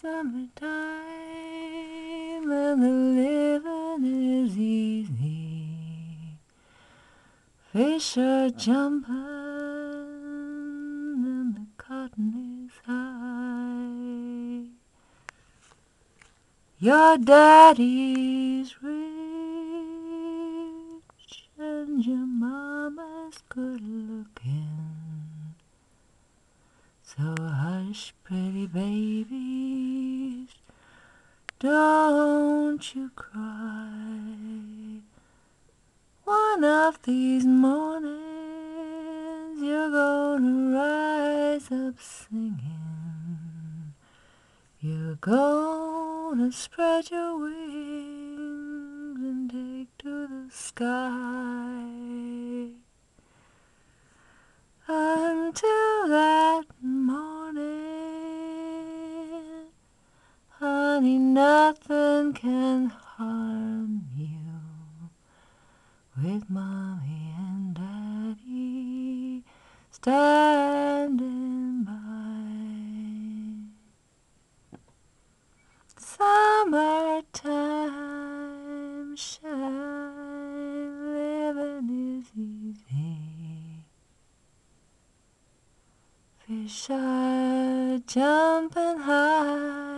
summertime and the living is easy. Fish are jumping and the cotton is high. Your daddy's rich and your mama's good looking. So hush, pretty babies, don't you cry. One of these mornings you're gonna rise up singing. You're gonna spread your wings and take to the sky. Honey, nothing can harm you. With mommy and daddy standing by. Summertime shine, living is easy. Fish are jumping high,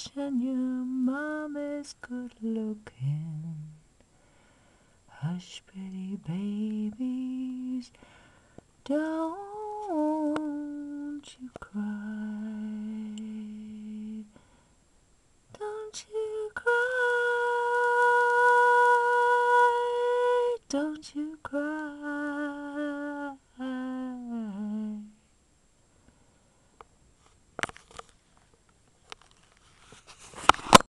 rich, and your mom is good looking. Hush, pretty babies, don't you cry. Don't you cry, don't you cry.